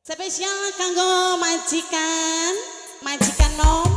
Spesial kanggo majikan, majikan nom.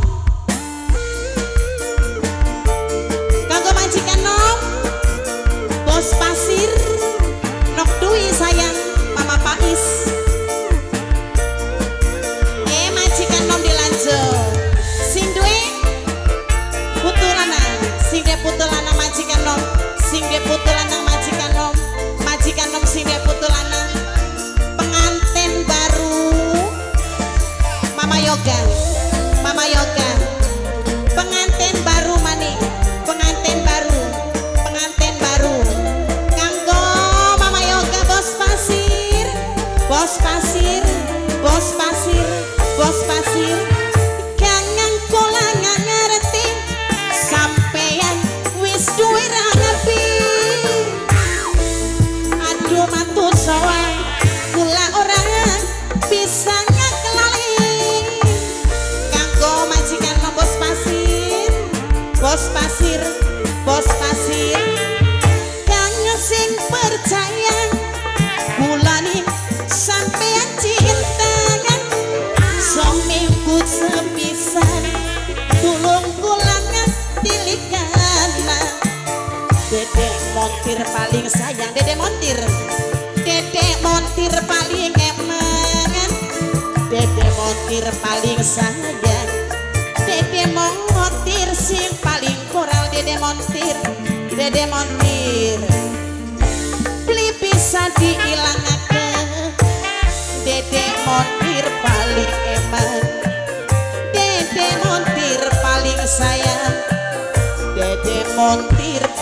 Bos pasir kangen kula nggak ngerti. Sampeyan wis duwe ra ngerti. Aduh matur sowan kula ora bisa ngekelali kanggo majikan bos pasir bos pasir Dedek montir paling sayang Dedek montir. Dedek montir paling emangan Dedek montir paling sayang. Dedek montir sing paling koral Dedek montir Dedek montir. Beli bisa diilangakan Dedek montir paling eman Dedek montir paling sayang Dede montir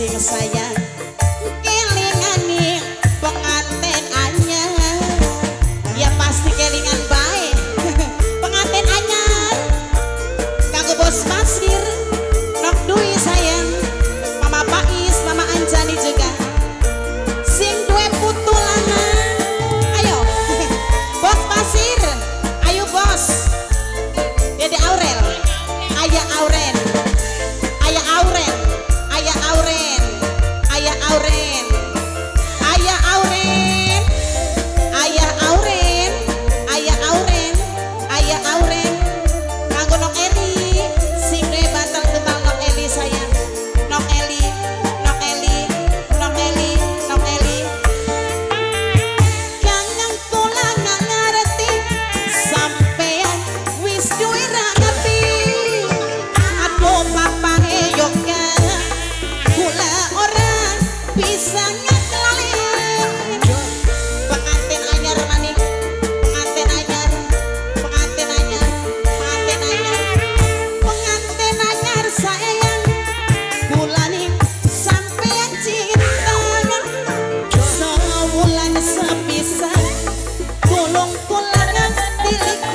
sing sayang kelingan nih pengantin anyar ya pasti kelingan baik. Pengantin anyar kanggo bos pasir nok dui sayang mama Pais mama Anjani juga. Sing duwe putulana ayo bos pasir. Ayo bos. Dede Aurel. Ayah Auren Long kulangan dili